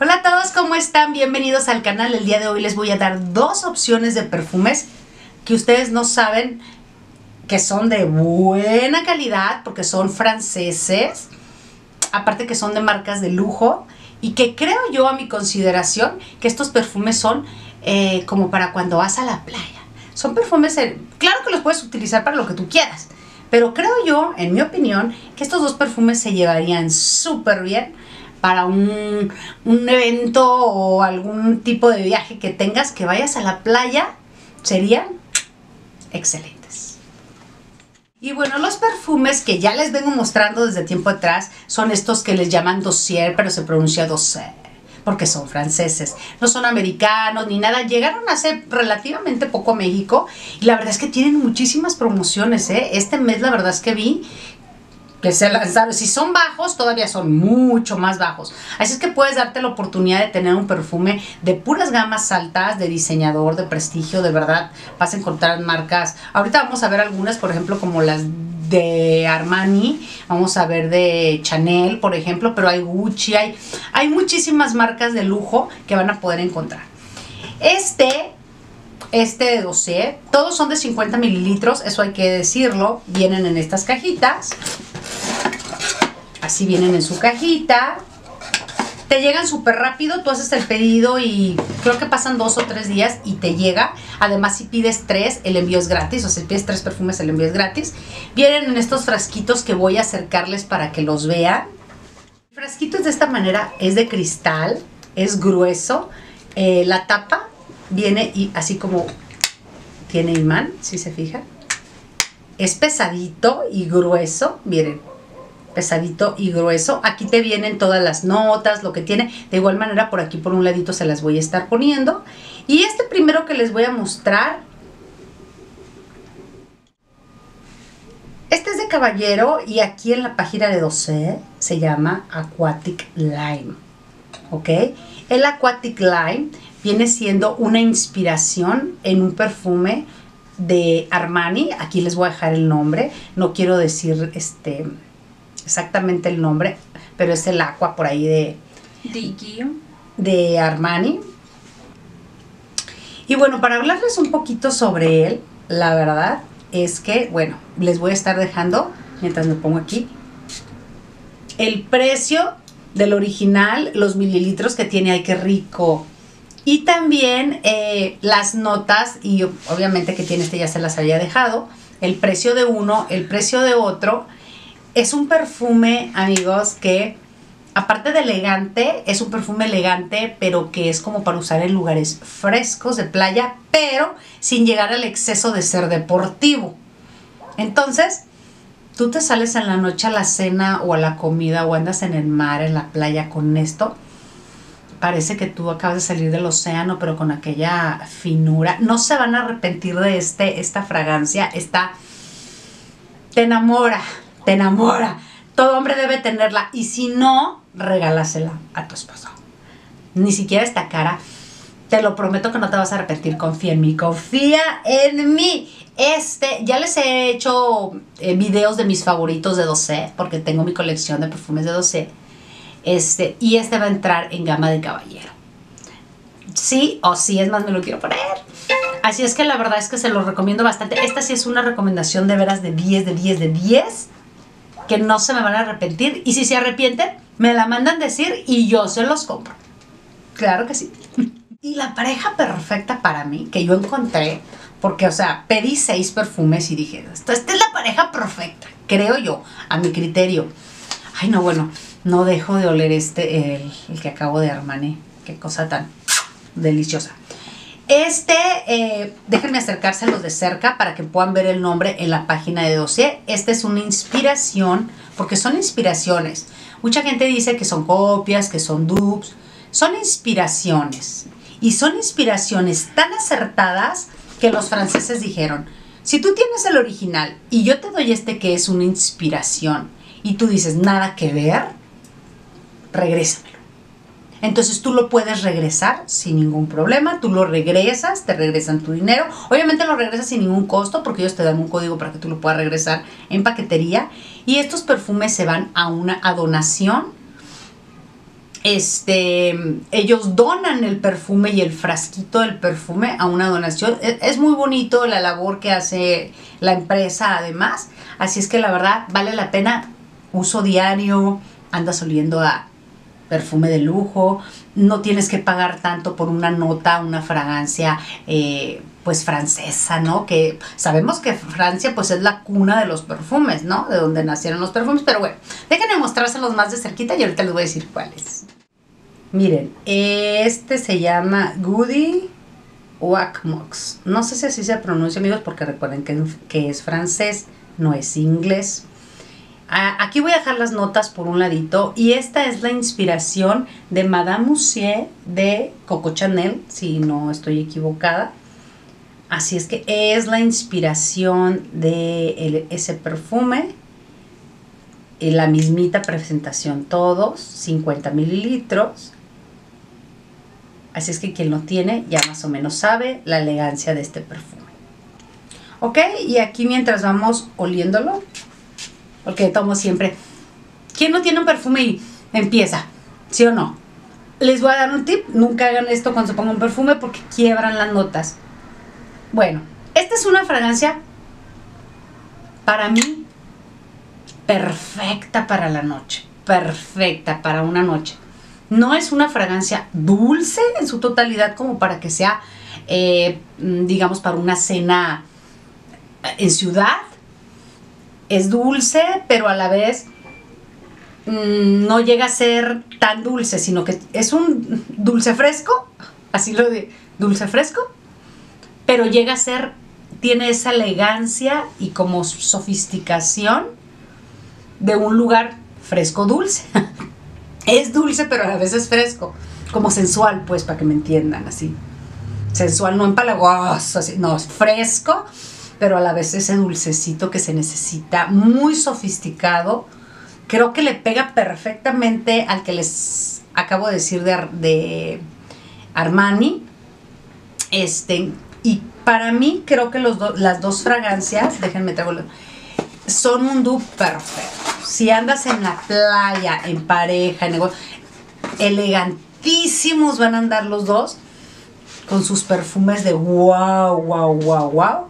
Hola a todos, ¿cómo están? Bienvenidos al canal. El día de hoy les voy a dar dos opciones de perfumes que ustedes no saben que son de buena calidad porque son franceses, aparte que son de marcas de lujo y que creo yo a mi consideración que estos perfumes son eh, como para cuando vas a la playa. Son perfumes, claro que los puedes utilizar para lo que tú quieras, pero creo yo, en mi opinión, que estos dos perfumes se llevarían súper bien para un, un, evento o algún tipo de viaje que tengas, que vayas a la playa, serían excelentes. Y bueno, los perfumes que ya les vengo mostrando desde tiempo atrás son estos que les llaman dossier, pero se pronuncia dossier porque son franceses, no son americanos ni nada. Llegaron hace relativamente poco a México y la verdad es que tienen muchísimas promociones. ¿eh? Este mes la verdad es que vi que se lanzaron. Si son bajos, todavía son mucho más bajos. Así es que puedes darte la oportunidad de tener un perfume de puras gamas altas, de diseñador, de prestigio, de verdad. Vas a encontrar marcas. Ahorita vamos a ver algunas, por ejemplo, como las de Armani, vamos a ver de Chanel, por ejemplo, pero hay Gucci, hay, hay muchísimas marcas de lujo que van a poder encontrar. Este este de 12, todos son de 50 mililitros, eso hay que decirlo, vienen en estas cajitas, así vienen en su cajita, te llegan súper rápido, tú haces el pedido y creo que pasan dos o tres días y te llega. Además, si pides tres, el envío es gratis. O sea, si pides tres perfumes, el envío es gratis. Vienen en estos frasquitos que voy a acercarles para que los vean. El frasquito es de esta manera, es de cristal, es grueso. Eh, la tapa viene y así como tiene imán, si se fijan. Es pesadito y grueso, miren, pesadito y grueso. Aquí te vienen todas las notas, lo que tiene. De igual manera por aquí por un ladito se las voy a estar poniendo. Y este primero que les voy a mostrar. Este es de caballero y aquí en la página de 12 se llama Aquatic Lime. ¿Ok? El Aquatic Lime viene siendo una inspiración en un perfume de Armani. Aquí les voy a dejar el nombre. No quiero decir este exactamente el nombre, pero es el Aqua por ahí de, de Armani. Y bueno, para hablarles un poquito sobre él, la verdad es que, bueno, les voy a estar dejando, mientras me pongo aquí, el precio del original, los mililitros que tiene, ay, qué rico. Y también eh, las notas, y obviamente que tiene este ya se las había dejado, el precio de uno, el precio de otro, es un perfume, amigos, que aparte de elegante, es un perfume elegante, pero que es como para usar en lugares frescos de playa, pero sin llegar al exceso de ser deportivo. Entonces, tú te sales en la noche a la cena o a la comida o andas en el mar, en la playa con esto. Parece que tú acabas de salir del océano, pero con aquella finura. No se van a arrepentir de este, esta fragancia. Está, te enamora, te enamora. Todo hombre debe tenerla y si no, regálasela a tu esposo. Ni siquiera esta cara. Te lo prometo que no te vas a arrepentir. Confía en mí. Confía en mí. Este, ya les he hecho eh, videos de mis favoritos de 12, porque tengo mi colección de perfumes de 12. Este, y este va a entrar en gama de caballero. Sí o sí, es más, me lo quiero poner. Así es que la verdad es que se lo recomiendo bastante. Esta sí es una recomendación de veras de 10, de 10, de 10 que no se me van a arrepentir. Y si se arrepienten, me la mandan decir y yo se los compro. Claro que sí. Y la pareja perfecta para mí, que yo encontré, porque, o sea, pedí seis perfumes y dije, esta, es la pareja perfecta, creo yo, a mi criterio. Ay, no, bueno, no dejo de oler este, el, el que acabo de Armani. Qué cosa tan deliciosa. Este, eh, déjenme acercárselos de cerca para que puedan ver el nombre en la página de dossier. Esta es una inspiración, porque son inspiraciones. Mucha gente dice que son copias, que son dupes. Son inspiraciones. Y son inspiraciones tan acertadas que los franceses dijeron, si tú tienes el original y yo te doy este que es una inspiración y tú dices nada que ver, regrésamelo. Entonces tú lo puedes regresar sin ningún problema, tú lo regresas, te regresan tu dinero. Obviamente lo regresas sin ningún costo porque ellos te dan un código para que tú lo puedas regresar en paquetería. Y estos perfumes se van a una a donación este, ellos donan el perfume y el frasquito del perfume a una donación. Es, es, muy bonito la labor que hace la empresa además. Así es que la verdad vale la pena uso diario, andas oliendo a perfume de lujo, no tienes que pagar tanto por una nota, una fragancia eh, pues francesa, ¿no? Que sabemos que Francia pues es la cuna de los perfumes, ¿no? De donde nacieron los perfumes, pero bueno, déjenme mostrárselos más de cerquita y ahorita les voy a decir cuáles. Miren, este se llama Goody Wakmox. No sé si así se pronuncia, amigos, porque recuerden que, que es francés, no es inglés. Aquí voy a dejar las notas por un ladito y esta es la inspiración de Madame Moussier de Coco Chanel, si no estoy equivocada. Así es que es la inspiración de ese perfume. La mismita presentación, todos, 50 mililitros. Así es que quien lo tiene ya más o menos sabe la elegancia de este perfume. Ok, y aquí mientras vamos oliéndolo, porque tomo siempre. ¿Quién no tiene un perfume y empieza? ¿Sí o no? Les voy a dar un tip, nunca hagan esto cuando se pongan un perfume porque quiebran las notas. Bueno, esta es una fragancia para mí perfecta para la noche, perfecta para una noche. No es una fragancia dulce en su totalidad como para que sea, eh, digamos, para una cena en ciudad, es dulce, pero a la vez mm, no llega a ser tan dulce, sino que es un dulce fresco, así lo de dulce fresco, pero llega a ser, tiene esa elegancia y como sofisticación de un lugar fresco dulce. es dulce, pero a la vez es fresco, como sensual, pues, para que me entiendan así. Sensual, no empalagoso, así, no, es fresco, pero a la vez ese dulcecito que se necesita, muy sofisticado. Creo que le pega perfectamente al que les acabo de decir de, Armani. Este, y para mí creo que los las dos fragancias, déjenme traigo son un dupe perfecto. Si andas en la playa, en pareja, en negocio, elegantísimos van a andar los dos con sus perfumes de wow, wow, wow, wow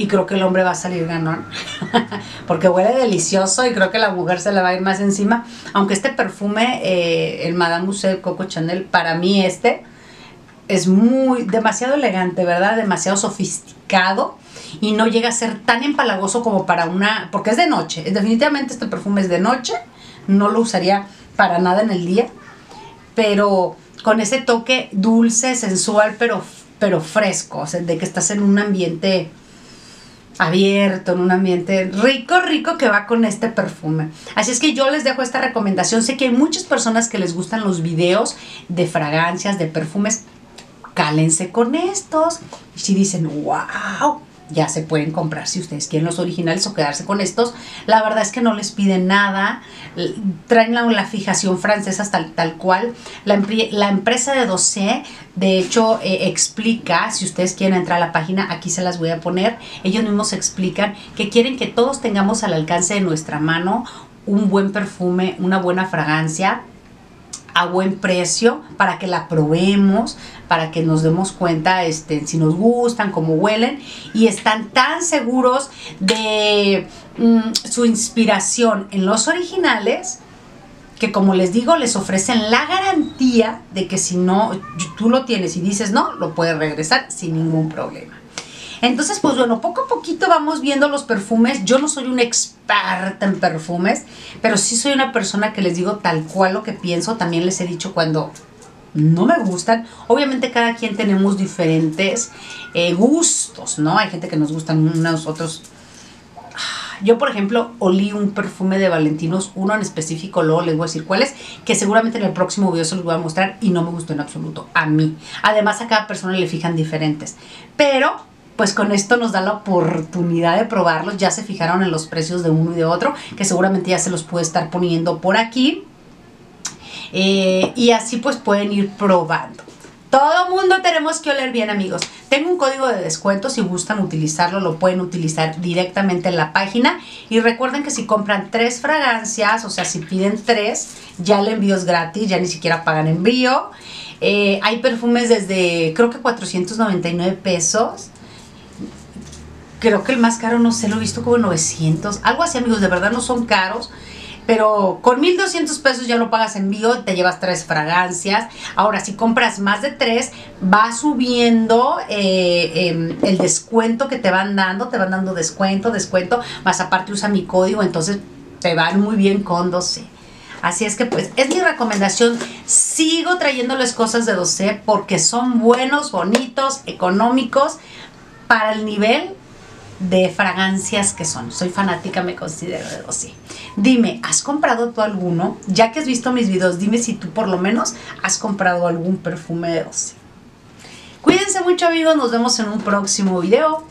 y creo que el hombre va a salir ganón. Porque huele delicioso y creo que la mujer se le va a ir más encima. Aunque este perfume eh, el Madame Mousse Coco Chanel para mí este es muy demasiado elegante verdad demasiado sofisticado. Y no llega a ser tan empalagoso como para una porque es de noche. Definitivamente este perfume es de noche. No lo usaría para nada en el día. Pero con ese toque dulce sensual pero pero fresco. O sea, de que estás en un ambiente abierto, en un ambiente rico, rico que va con este perfume. Así es que yo les dejo esta recomendación. Sé que hay muchas personas que les gustan los videos de fragancias, de perfumes. Cálense con estos. Y si dicen, wow, ya se pueden comprar si ustedes quieren los originales o quedarse con estos. La verdad es que no les piden nada, traen la, fijación francesa tal, tal cual. La, la, empresa de Dossé, de hecho, eh, explica, si ustedes quieren entrar a la página, aquí se las voy a poner, ellos mismos explican que quieren que todos tengamos al alcance de nuestra mano un buen perfume, una buena fragancia a buen precio para que la probemos, para que nos demos cuenta este, si nos gustan, cómo huelen y están tan seguros de mm, su inspiración en los originales que como les digo les ofrecen la garantía de que si no tú lo tienes y dices no, lo puedes regresar sin ningún problema. Entonces, pues bueno, poco a poquito vamos viendo los perfumes. Yo no soy una experta en perfumes, pero sí soy una persona que les digo tal cual lo que pienso. También les he dicho cuando no me gustan. Obviamente cada quien tenemos diferentes eh, gustos, ¿no? Hay gente que nos gustan unos otros. Yo, por ejemplo, olí un perfume de Valentinos, uno en específico, luego les voy a decir cuál es, que seguramente en el próximo video se los voy a mostrar y no me gustó en absoluto, a mí. Además, a cada persona le fijan diferentes. Pero pues con esto nos da la oportunidad de probarlos. Ya se fijaron en los precios de uno y de otro, que seguramente ya se los puede estar poniendo por aquí. Eh, y así pues pueden ir probando. Todo mundo tenemos que oler bien, amigos. Tengo un código de descuento, si gustan utilizarlo, lo pueden utilizar directamente en la página. Y recuerden que si compran tres fragancias, o sea, si piden tres, ya el envío es gratis, ya ni siquiera pagan envío. Eh, hay perfumes desde, creo que 499 pesos. Creo que el más caro, no sé, lo he visto como 900. Algo así, amigos, de verdad no son caros pero con 1200 pesos ya lo pagas envío, te llevas tres fragancias. Ahora, si compras más de tres, va subiendo eh, em, el descuento que te van dando, te van dando descuento, descuento, más aparte usa mi código, entonces te van muy bien con 12. Así es que pues es mi recomendación. Sigo trayéndoles cosas de 12 porque son buenos, bonitos, económicos para el nivel de fragancias que son. Soy fanática, me considero de Dossier. Dime, ¿has comprado tú alguno? Ya que has visto mis videos, dime si tú por lo menos has comprado algún perfume de Dossier. Cuídense mucho amigos, nos vemos en un próximo video.